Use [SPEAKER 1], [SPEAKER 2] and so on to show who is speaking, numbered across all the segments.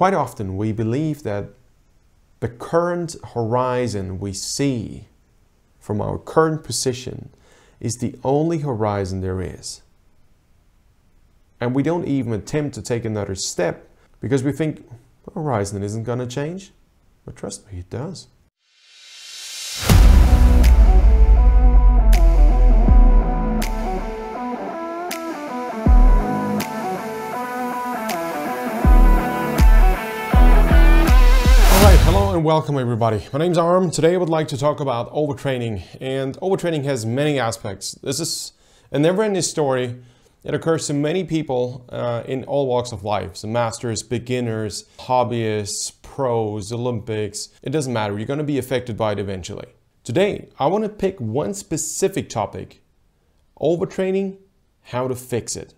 [SPEAKER 1] Quite often we believe that the current horizon we see from our current position is the only horizon there is. And we don't even attempt to take another step because we think the horizon isn't going to change. But trust me, it does. And welcome everybody. My name's Aram. Today I would like to talk about overtraining and overtraining has many aspects. This is a never-ending story. It occurs to many people uh, in all walks of life. So masters, beginners, hobbyists, pros, Olympics. It doesn't matter. You're going to be affected by it eventually. Today I want to pick one specific topic. Overtraining, how to fix it.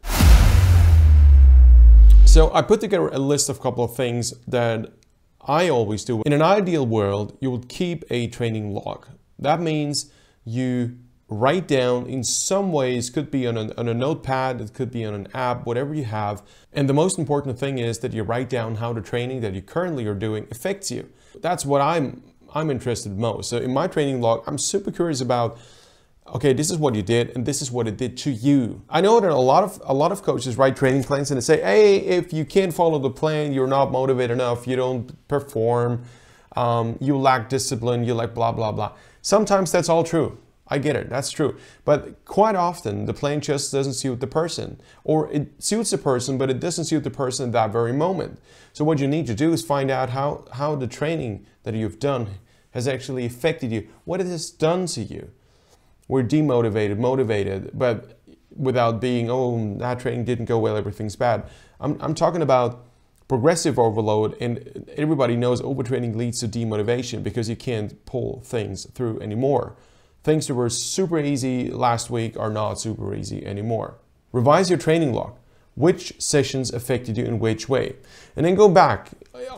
[SPEAKER 1] So I put together a list of a couple of things that I always do. In an ideal world, you would keep a training log. That means you write down in some ways, could be on a, on a notepad, it could be on an app, whatever you have. And the most important thing is that you write down how the training that you currently are doing affects you. That's what I'm, I'm interested most. So in my training log, I'm super curious about okay, this is what you did and this is what it did to you. I know that a lot of a lot of coaches write training plans and they say, hey, if you can't follow the plan, you're not motivated enough, you don't perform, um, you lack discipline, you like blah, blah, blah. Sometimes that's all true. I get it, that's true. But quite often the plan just doesn't suit the person or it suits the person, but it doesn't suit the person at that very moment. So what you need to do is find out how, how the training that you've done has actually affected you, what it has done to you we're demotivated, motivated, but without being, oh, that training didn't go well, everything's bad. I'm, I'm talking about progressive overload, and everybody knows overtraining leads to demotivation because you can't pull things through anymore. Things that were super easy last week are not super easy anymore. Revise your training log. Which sessions affected you in which way? And then go back.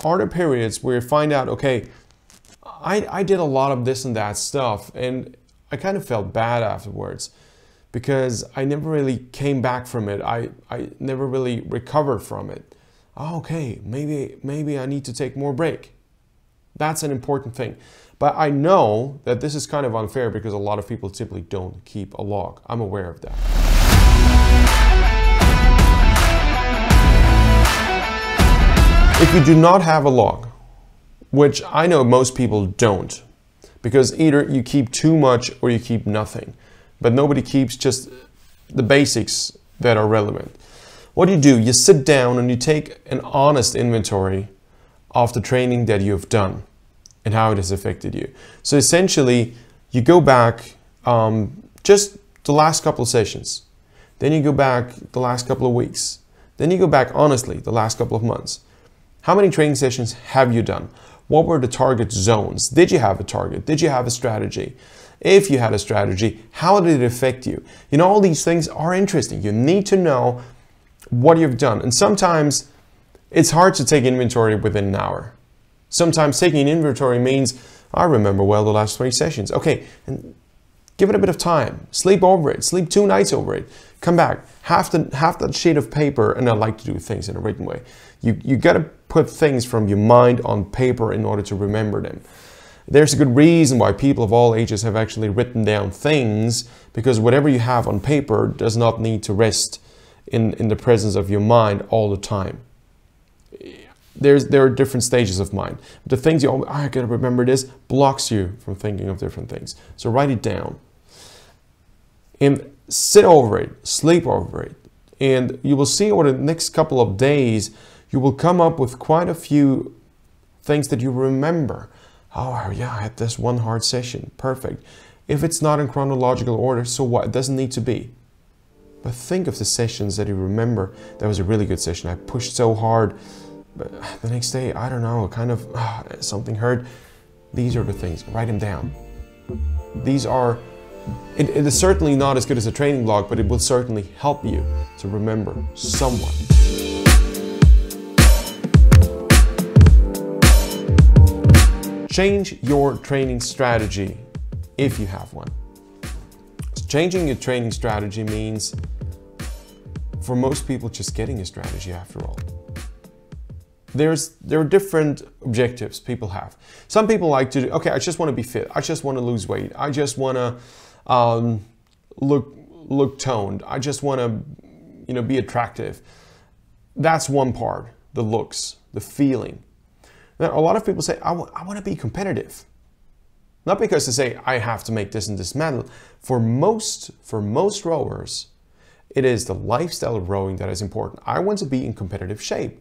[SPEAKER 1] Are there periods where you find out, okay, I, I did a lot of this and that stuff, and I kind of felt bad afterwards because I never really came back from it. I, I never really recovered from it. Oh, okay, maybe, maybe I need to take more break. That's an important thing. But I know that this is kind of unfair because a lot of people simply don't keep a log. I'm aware of that. If you do not have a log, which I know most people don't, because either you keep too much or you keep nothing. But nobody keeps just the basics that are relevant. What do you do? You sit down and you take an honest inventory of the training that you've done and how it has affected you. So essentially, you go back um, just the last couple of sessions. Then you go back the last couple of weeks. Then you go back honestly the last couple of months. How many training sessions have you done? What were the target zones? Did you have a target? Did you have a strategy? If you had a strategy, how did it affect you? You know, all these things are interesting. You need to know what you've done. And sometimes it's hard to take inventory within an hour. Sometimes taking inventory means, I remember well the last three sessions. Okay, and give it a bit of time. Sleep over it. Sleep two nights over it. Come back. Have, the, have that sheet of paper, and I like to do things in a written way. You, you got to put things from your mind on paper in order to remember them. There's a good reason why people of all ages have actually written down things because whatever you have on paper does not need to rest in, in the presence of your mind all the time. There's, there are different stages of mind. The things you, oh, I gotta remember this, blocks you from thinking of different things. So write it down. And sit over it, sleep over it. And you will see over the next couple of days you will come up with quite a few things that you remember. Oh, yeah, I had this one hard session. Perfect. If it's not in chronological order, so what? It doesn't need to be. But think of the sessions that you remember. That was a really good session. I pushed so hard. But the next day, I don't know, kind of uh, something hurt. These are the things. Write them down. These are, it, it is certainly not as good as a training log, but it will certainly help you to remember someone. Change your training strategy if you have one. Changing your training strategy means, for most people, just getting a strategy after all. there's there are different objectives people have. Some people like to do, okay, I just want to be fit. I just want to lose weight. I just want to um, look look toned. I just want to you know be attractive. That's one part, the looks, the feeling. Now, a lot of people say, I, I want to be competitive. Not because they say, I have to make this and this medal. For most, for most rowers, it is the lifestyle of rowing that is important. I want to be in competitive shape.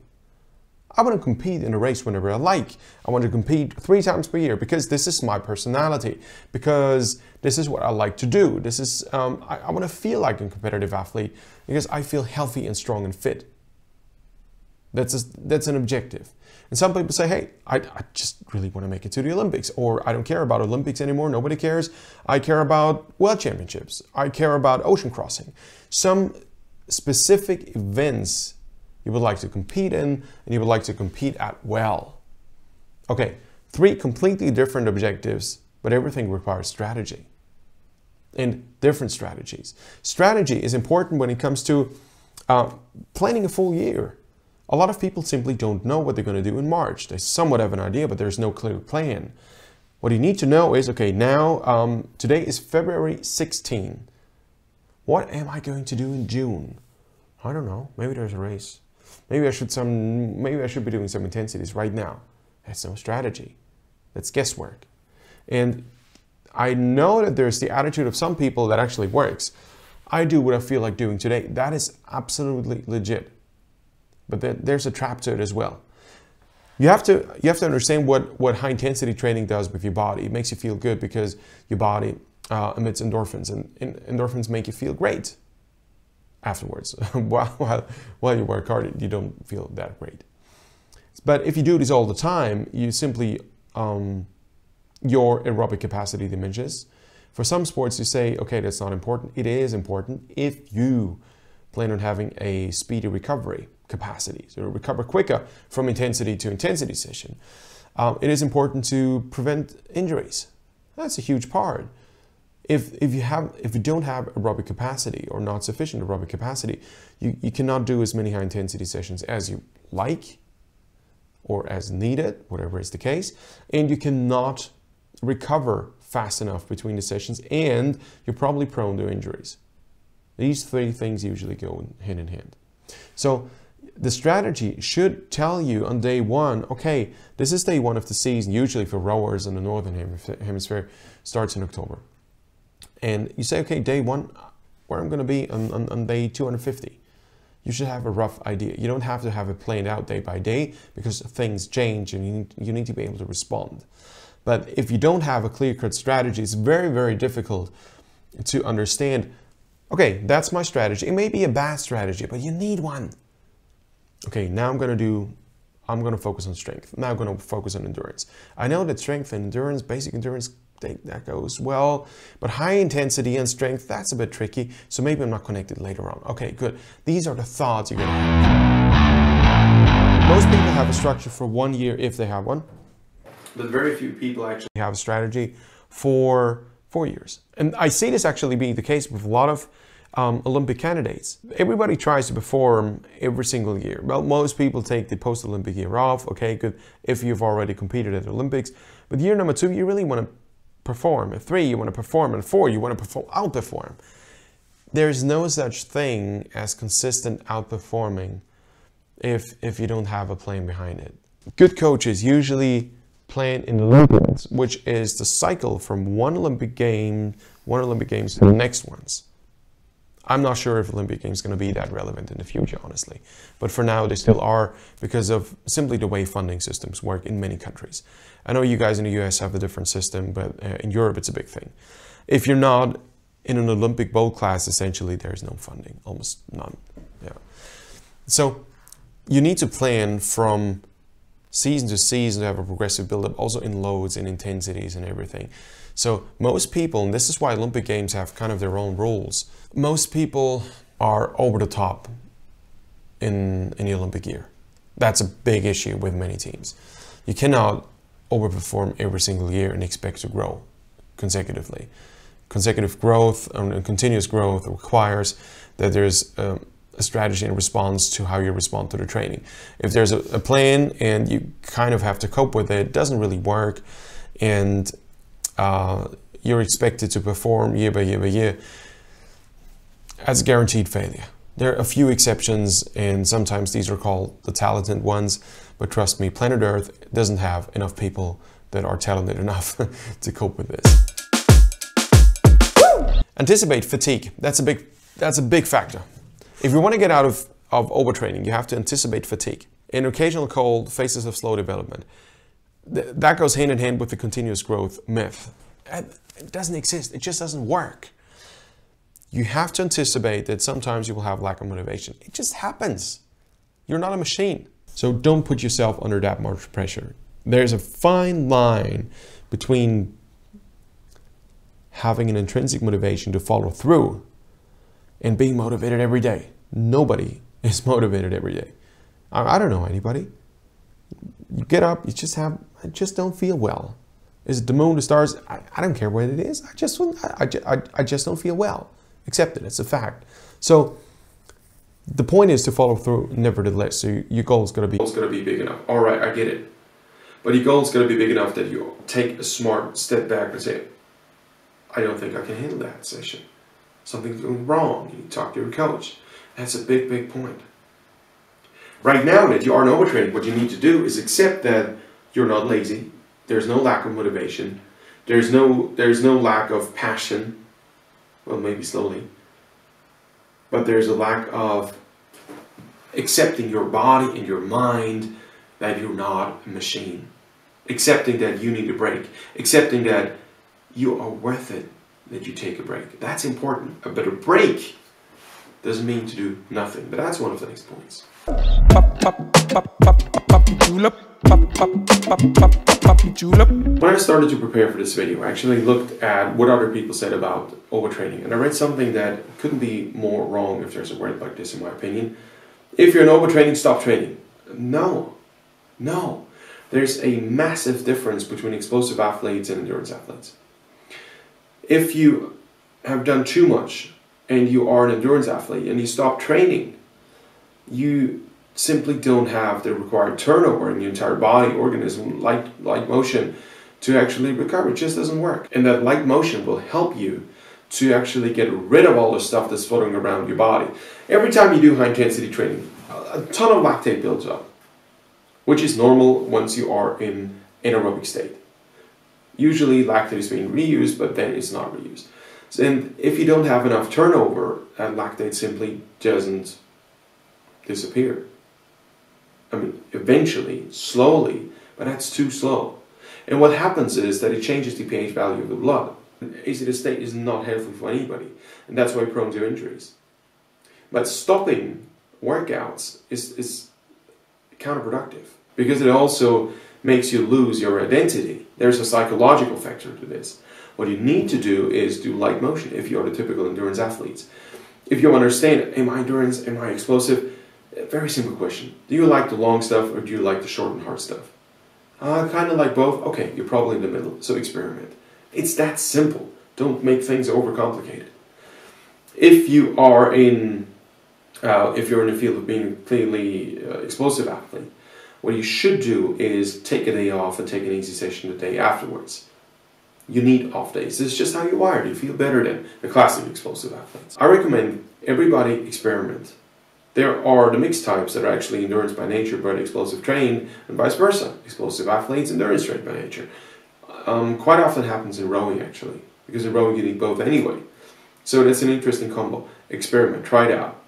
[SPEAKER 1] I want to compete in a race whenever I like. I want to compete three times per year because this is my personality, because this is what I like to do. This is, um, I, I want to feel like a competitive athlete because I feel healthy and strong and fit. That's, a, that's an objective. And some people say, hey, I, I, just really want to make it to the Olympics, or I don't care about Olympics anymore, nobody cares. I care about World Championships. I care about ocean crossing. Some specific events you would like to compete in and you would like to compete at well. Okay, three completely different objectives, but everything requires strategy and different strategies. Strategy is important when it comes to uh, planning a full year. A lot of people simply don't know what they're going to do in March. They somewhat have an idea, but there's no clear plan. What you need to know is, okay, now um, today is February 16. What am I going to do in June? I don't know. Maybe there's a race. Maybe I should some. Maybe I should be doing some intensities right now. That's no strategy. That's guesswork. And I know that there's the attitude of some people that actually works. I do what I feel like doing today. That is absolutely legit. But then there's a trap to it as well. You have to you have to understand what what high intensity training does with your body. It makes you feel good because your body uh, emits endorphins, and, and endorphins make you feel great afterwards. while, while, you work hard, you don't feel that great. But if you do this all the time, you simply, um, your aerobic capacity diminishes. For some sports, you say, okay, that's not important. It is important if you plan on having a speedy recovery capacity, so recover quicker from intensity to intensity session. Um, it is important to prevent injuries. That's a huge part if, if you have if you don't have aerobic capacity or not sufficient aerobic capacity, you, you cannot do as many high intensity sessions as you like or as needed, whatever is the case, and you cannot recover fast enough between the sessions, and you're probably prone to injuries. These three things usually go hand in hand. So the strategy should tell you on day one, okay, this is day one of the season, usually for rowers in the northern hemisphere, starts in October and you say, okay, day one, where I'm going to be on, on, on, day 250. You should have a rough idea. You don't have to have it planned out day by day because things change and you need, you need to be able to respond. But if you don't have a clear-cut strategy, it's very, very difficult to understand, okay, that's my strategy. It may be a bad strategy, but you need one. Okay, now I'm going to do I'm going to focus on strength. Now I'm going to focus on endurance. I know that strength and endurance, basic endurance, think that goes well. But high intensity and strength, that's a bit tricky. So maybe I'm not connected later on. Okay, good. These are the thoughts you're gonna have. Most people have a structure for one year if they have one. But very few people actually have a strategy for four years. And I see this actually being the case with a lot of um, Olympic candidates. Everybody tries to perform every single year. Well, most people take the post-Olympic year off. Okay, good. If you've already competed at the Olympics. But year number two, you really want to perform. At three, you want to perform. And four, you want to perform, outperform. There's no such thing as consistent outperforming if, if you don't have a plan behind it. Good coaches usually plan in Olympiads, which is the cycle from one Olympic game, one Olympic Games to the next ones. I'm not sure if Olympic Games going to be that relevant in the future, honestly. But for now, they still are because of simply the way funding systems work in many countries. I know you guys in the US have a different system, but uh, in Europe, it's a big thing. If you're not in an Olympic boat class, essentially, there's no funding, almost none. Yeah. So you need to plan from season to season to have a progressive build-up, also in loads and intensities and everything. So most people, and this is why Olympic Games have kind of their own rules, most people are over the top in, in the Olympic year. That's a big issue with many teams. You cannot overperform every single year and expect to grow consecutively. Consecutive growth and continuous growth requires that there's um,
[SPEAKER 2] a strategy in response to how you respond to the training. If there's a, a plan and you kind of have to cope with it, it doesn't really work, and uh, you're expected to perform year by year by year, that's guaranteed failure. There are a few exceptions, and sometimes these are called the talented ones, but trust me, planet Earth doesn't have enough people that are talented enough to cope with this. Anticipate fatigue. That's a big that's a big factor. If you want to get out of, of overtraining, you have to anticipate fatigue. An occasional cold, phases of slow development. Th that goes hand in hand with the continuous growth myth. It doesn't exist. It just doesn't work. You have to anticipate that sometimes you will have lack of motivation. It just happens. You're not a machine. So don't put yourself under that much pressure. There's a fine line between having an intrinsic motivation to follow through and being motivated every day. Nobody is motivated every day. I, I don't know anybody. You get up, you just have, I just don't feel well. Is it the moon, the stars? I, I don't care what it is. I just, I, I, I just don't feel well. Accept it. It's a fact. So the point is to follow through nevertheless. So your goal is going to be...
[SPEAKER 1] Goal's going to be big enough. All right, I get it. But your goal is going to be big enough that you take a smart step back and say, I don't think I can handle that session. Something's going wrong. You talk to your coach. That's a big, big point. Right now that you are an overtraining, what you need to do is accept that you're not lazy. There's no lack of motivation. There's no, there's no lack of passion. Well, maybe slowly. But there's a lack of accepting your body and your mind that you're not a machine. Accepting that you need a break. Accepting that you are worth it that you take a break. That's important. A break doesn't mean to do nothing. But that's one of the next points. When I started to prepare for this video, I actually looked at what other people said about overtraining. And I read something that couldn't be more wrong if there's a word like this in my opinion. If you're an overtraining, stop training. No. No. There's a massive difference between explosive athletes and endurance athletes. If you have done too much and you are an endurance athlete and you stop training, you simply don't have the required turnover in your entire body, organism, light, light motion to actually recover. It just doesn't work. And that light motion will help you to actually get rid of all the stuff that's floating around your body. Every time you do high intensity training, a ton of lactate builds up, which is normal once you are in anaerobic state. Usually lactate is being reused, but then it's not reused. And if you don't have enough turnover, that lactate simply doesn't disappear. I mean, eventually, slowly, but that's too slow. And what happens is that it changes the pH value of the blood. Acid state is not healthy for anybody, and that's why prone to injuries. But stopping workouts is, is counterproductive because it also makes you lose your identity. There's a psychological factor to this. What you need to do is do light motion if you're the typical endurance athletes. If you understand, am I endurance, am I explosive? Very simple question. Do you like the long stuff or do you like the short and hard stuff? Uh, kind of like both? Okay, you're probably in the middle, so experiment. It's that simple. Don't make things overcomplicated. If you are in, uh, if you're in the field of being clearly uh, explosive athlete, what you should do is take a day off and take an easy session the day afterwards. You need off days. This is just how you're wired. You feel better than the classic explosive athletes. I recommend everybody experiment. There are the mixed types that are actually endurance by nature but explosive trained, and vice versa. Explosive athletes, endurance trained by nature. Um, quite often happens in rowing actually, because in rowing you need both anyway. So that's an interesting combo. Experiment, try it out.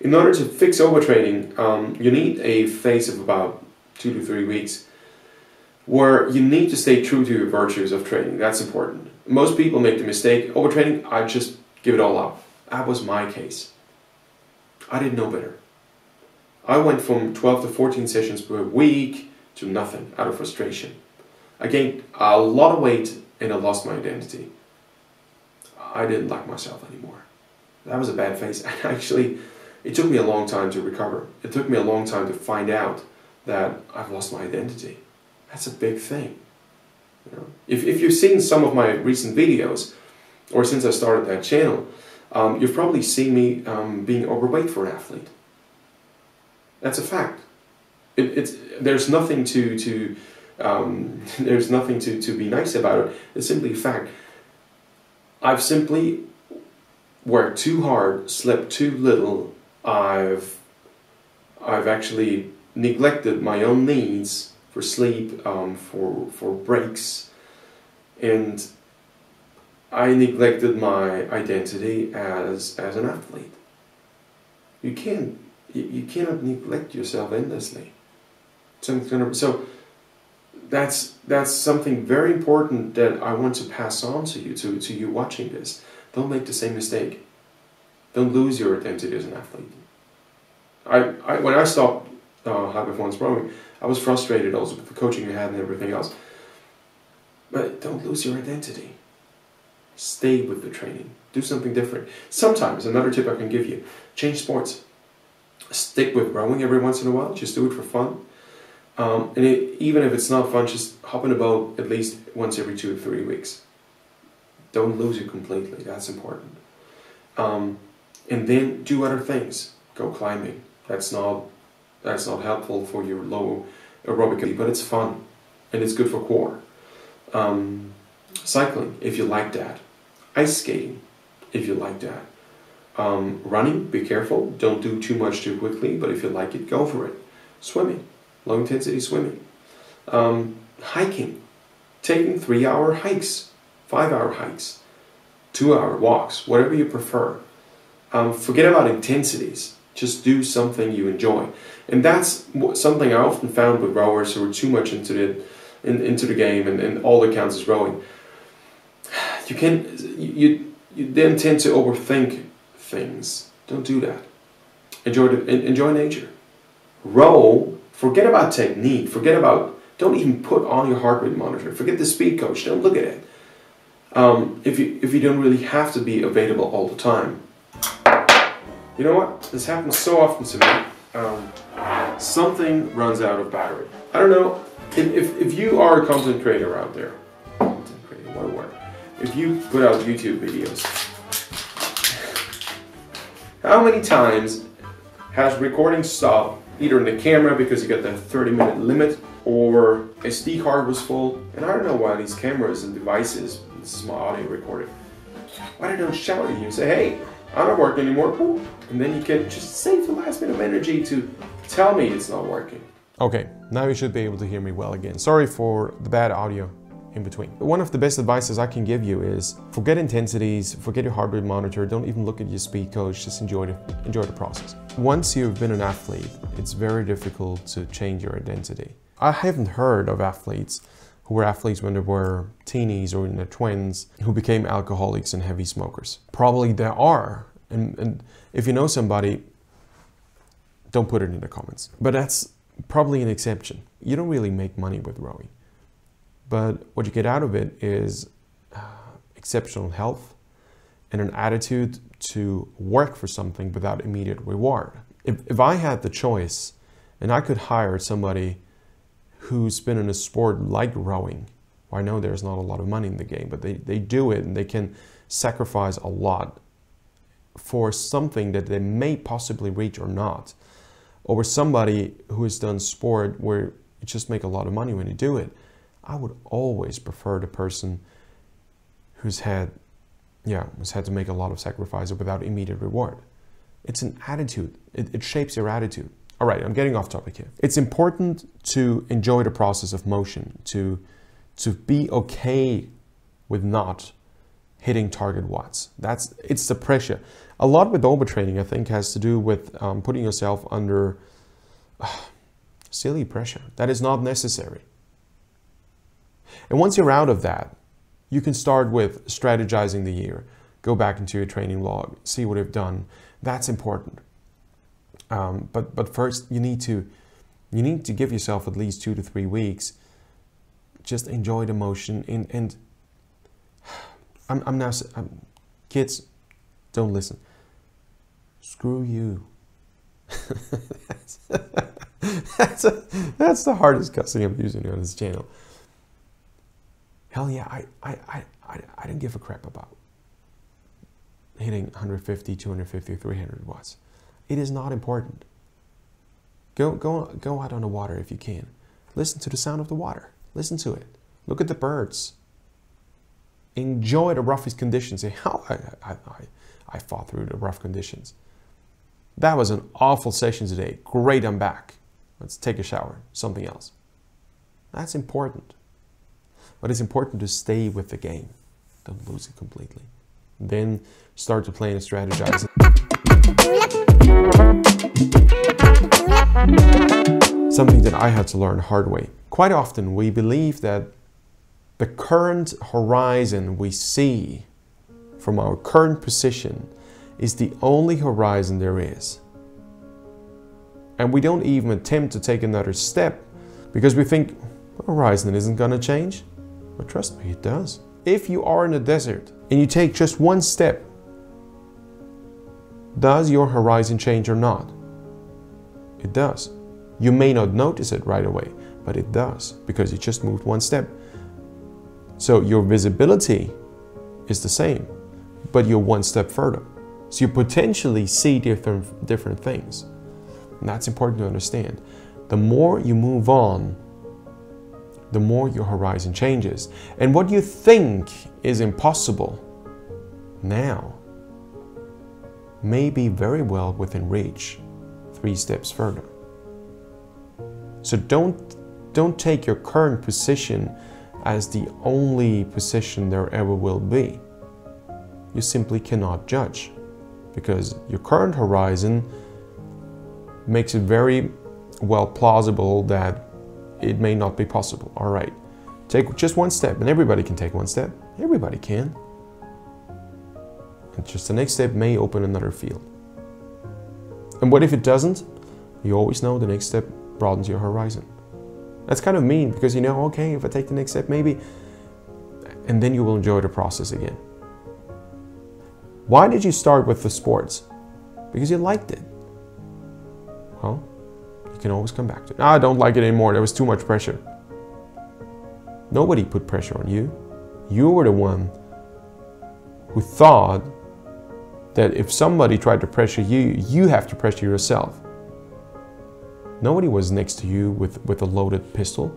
[SPEAKER 1] In order to fix overtraining, um, you need a phase of about two to three weeks, where you need to stay true to your virtues of training. That's important. Most people make the mistake, oh, overtraining, I just give it all up. That was my case. I didn't know better. I went from 12 to 14 sessions per week to nothing out of frustration. I gained a lot of weight and I lost my identity. I didn't like myself anymore. That was a bad phase. And actually, it took me a long time to recover. It took me a long time to find out that I've lost my identity. That's a big thing. You know? if, if you've seen some of my recent videos, or since I started that channel, Um, you've probably seen me um, being overweight for an athlete. That's a fact. It, it's there's nothing to to um, there's nothing to, to be nice about it. It's simply a fact. I've simply worked too hard, slept too little. I've I've actually neglected my own needs for sleep, um, for for breaks, and I neglected my identity as as an athlete. You can't you, you cannot neglect yourself endlessly. So, so that's that's something very important that I want to pass on to you, to, to you watching this. Don't make the same mistake. Don't lose your identity as an athlete. I, I when I stopped uh, high performance rowing, I was frustrated also with the coaching I had and everything else. But don't lose your identity. Stay with the training. Do something different. Sometimes, another tip I can give you, change sports. Stick with rowing every once in a while. Just do it for fun um, and it, even if it's not fun, just hop in a boat at least once every two or three weeks. Don't lose it completely. That's important. Um, and then do other things. Go climbing. That's not that's not helpful for your low aerobic, but it's fun and it's good for core. Um, cycling, if you like that. Ice skating, if you like that. Um, running, be careful. Don't do too much too quickly, but if you like it, go for it. Swimming low intensity swimming. Um, hiking, taking three hour hikes, five hour hikes, two hour walks, whatever you prefer. Um, forget about intensities. Just do something you enjoy. And that's something I often found with rowers who were too much into the, in, into the game and, and all that counts is rowing. You can you, you then tend to overthink things. Don't do that. Enjoy the, enjoy nature. Row Forget about technique. Forget about, don't even put on your heart rate monitor. Forget the speed coach. Don't look at it. Um, if, you, if you don't really have to be available all the time. You know what? This happens so often to me. Um, something runs out of battery. I don't know. If, if, you are a content creator out there, content creator, what a word. If you put out YouTube videos, how many times has recording stopped either in the camera because you got the 30 minute limit or SD card was full. And I don't know why these cameras and devices, this is my audio recording, why they don't shout at you and say, hey, I don't work anymore, and then you can just save the last bit of energy to tell me it's not working.
[SPEAKER 3] Okay, now you should be able to hear me well again. Sorry for the bad audio in between. One of the best advices I can give you is forget intensities, forget your heart rate monitor, don't even look at your speed coach, just enjoy the, enjoy the process. Once you've been an athlete, it's very difficult to change your identity. I haven't heard of athletes who were athletes when they were teenies or in their twins who became alcoholics and heavy smokers. Probably there are, and, and if you know somebody, don't put it in the comments. But that's probably an exception. You don't really make money with rowing. But what you get out of it is uh, exceptional health and an attitude to work for something without immediate reward. If, if I had the choice and I could hire somebody who's been in a sport like rowing, I know there's not a lot of money in the game, but they, they do it and they can sacrifice a lot for something that they may possibly reach or not. Or somebody who has done sport where you just make a lot of money when you do it. I would always prefer the person who's had, yeah, who's had to make a lot of sacrifices without immediate reward. It's an attitude. It, it shapes your attitude. All right, I'm getting off topic here. It's important to enjoy the process of motion, to, to be okay with not hitting target watts. That's it's the pressure. A lot with overtraining, I think, has to do with um, putting yourself under uh, silly pressure that is not necessary. And once you're out of that, you can start with strategizing the year. Go back into your training log, see what you've done. That's important. Um, but but first, you need to you need to give yourself at least two to three weeks. Just enjoy the motion and and I'm I'm now I'm, kids, don't listen. Screw you. that's, that's, a, that's the hardest cussing I'm using on this channel. Hell yeah, I, I, I, I, I didn't give a crap about.
[SPEAKER 1] hitting 150, 250, 300 watts. It is not important. Go, go, go out on the water if you can. Listen to the sound of the water. Listen to it. Look at the birds. Enjoy the roughest conditions. Say, how I, I, I, I fought through the rough conditions. That was an awful session today. Great, I'm back. Let's take a shower. Something else. That's important. But it's important to stay with the game. Don't lose it completely. Then start to play and strategize. Something that I had to learn hard way. Quite often we believe that the current horizon we see from our current position is the only horizon there is. And we don't even attempt to take another step because we think the horizon isn't going to change. But trust me, it does. If you are in a desert and you take just one step, does your horizon change or not? It does. You may not notice it right away, but it does because you just moved one step. So your visibility is the same, but you're one step further. So you potentially see different, different things. And that's important to understand. The more you move on, the more your horizon changes. And what you think is impossible now may be very well within reach three steps further. So don't, don't take your current position as the only position there ever will be. You simply cannot judge because your current horizon makes it very well plausible that it may not be possible. All right, take just one step, and everybody can take one step. Everybody can. And just the next step may open another field. And what if it doesn't? You always know the next step broadens your horizon. That's kind of mean because you know, okay, if I take the next step, maybe, and then you will enjoy the process again. Why did you start with the sports? Because you liked it. Well, you can always come back to it. I don't like it anymore. There was too much pressure. Nobody put pressure on you. You were the one who thought that if somebody tried to pressure you, you have to pressure yourself. Nobody was next to you with, with a loaded pistol.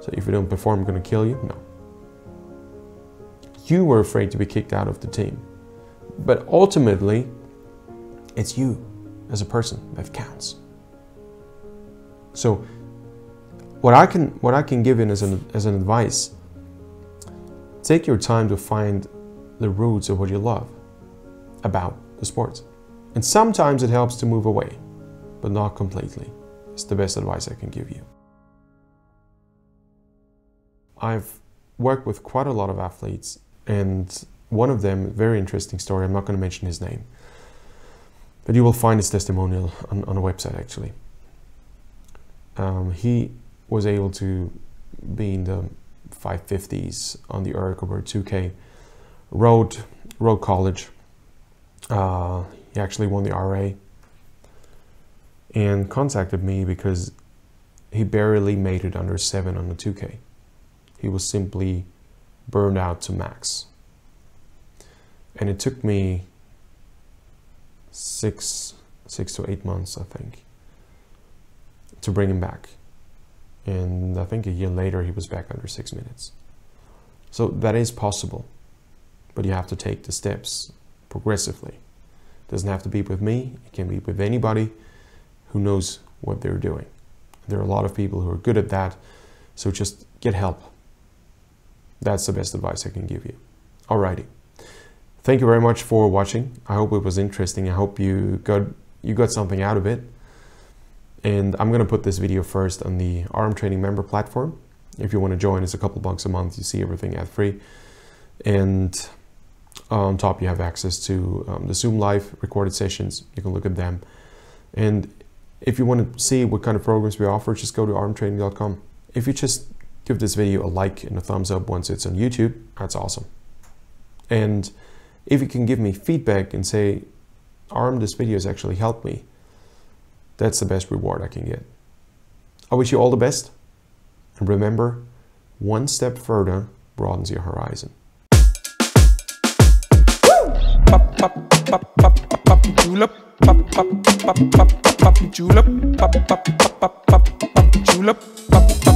[SPEAKER 1] So if you don't perform, I'm going to kill you. No. You were afraid to be kicked out of the team. But ultimately, it's you as a person that counts. So what I can what I can give in as an as an advice, take your time to find the roots of what you love about the sports. And sometimes it helps to move away, but not completely. It's the best advice I can give you. I've worked with quite a lot of athletes, and one of them, very interesting story, I'm not going to mention his name, but you will find his testimonial on, on a website actually. Um, he was able to be in the 550s on the erg over 2K road, road college uh, he actually won the RA and contacted me because he barely made it under 7 on the 2K. He was simply burned out to max. And it took me six, six to eight months, I think, to bring him back. And I think a year later, he was back under six minutes. So that is possible, but you have to take the steps progressively. It doesn't have to be with me, it can be with anybody who knows what they're doing. There are a lot of people who are good at that, so just get help. That's the best advice I can give you. Alrighty. Thank you very much for watching. I hope it was interesting. I hope you got you got something out of it. And I'm gonna put this video first on the Aram Training member platform. If you want to join, it's a couple bucks a month. You see everything ad free. And on top, you have access to um, the Zoom Live recorded sessions. You can look at them. And if you want to see what kind of programs we offer, just go to aramtraining.com. If you just give this video a like and a thumbs up once it's on YouTube, that's awesome. And if you can give me feedback and say, Aram, this video has actually helped me, that's the best reward I can get. I wish you all the best. And remember, one step further broadens your horizon. Woo!
[SPEAKER 4] Julep, pop, pop, pop, pop, pop, julep, pop, pop, pop, pop, pop, julep, pop.